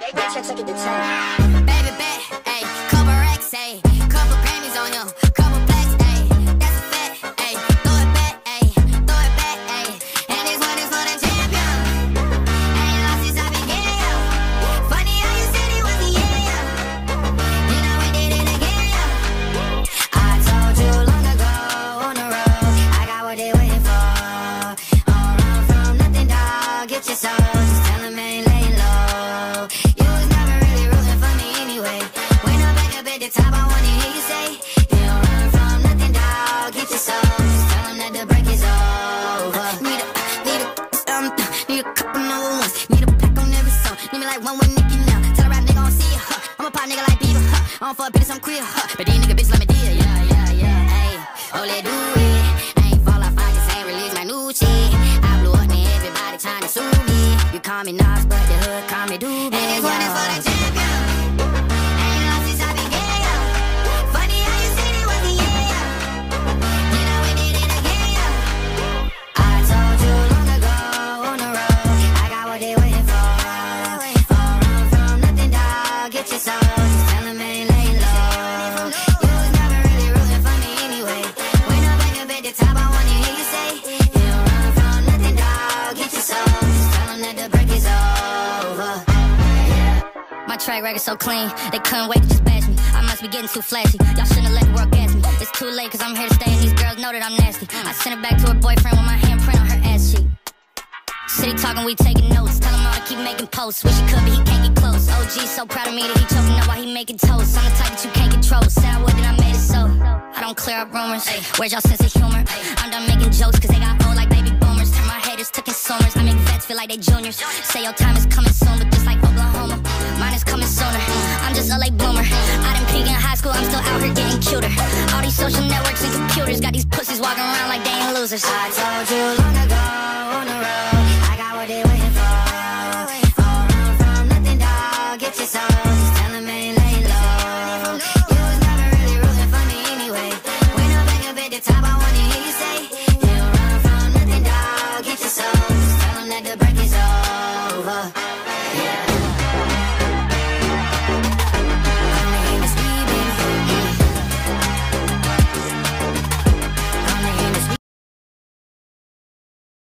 They get your ticket to 10. Baby bet, ayy, couple racks, ayy, couple Grammys on him, couple plaques, ayy, that's a fact, ayy, throw it back, ayy, throw it back, ayy, and this one is for the champion. Ain't lost since I began, yo. Funny how you said it was a yeah, yo. You know we did it again, yo. I told you long ago on the road, I got what they waiting for. All run from nothing, dog. Get your soul, one with Nicki now. Tell a rap nigga I don't see ya, huh. I'm a pop nigga like Bieber, huh. I don't fuck bitches, I'm queer, huh. But these nigga bitches like me dear, yeah, yeah, yeah. Ayy, oh, let do it. I ain't fall off, I just ain't release my new shit. I blew up and everybody trying to sue me. You call me Nas, but the hood call me Doobie. And this one track record so clean, they couldn't wait to just bash me. I must be getting too flashy. Y'all shouldn't have let the world gas me. It's too late, cause I'm here to stay, and these girls know that I'm nasty. I sent it back to her boyfriend with my handprint on her ass cheek. City talking, we taking notes. Tell him all to keep making posts. Wish he could, but he can't get close. OG so proud of me that he choking up while he making toast. I'm the type that you can't control. Said I would, then I made it so. I don't clear up rumors. Where's y'all sense of humor? I'm done making jokes, cause they got old like baby boomers. Turn my haters to consumers. I make vets feel like they juniors. Say your time is coming soon, but just like Oklahoma, mine is niggas are like bloomer. I didn't peak in high school, I'm still out here getting cuter. All these social networks and computers got these pussies walking around like they ain't losers. I told you long ago on the road, I got what they waiting for. Run from nothing, dog, get your soul. Just tell ain't laying low. You was never really rooting for me anyway. When I'm back up at the top, I wanna hear you say, run from nothing, dog, get your soul. Just that the break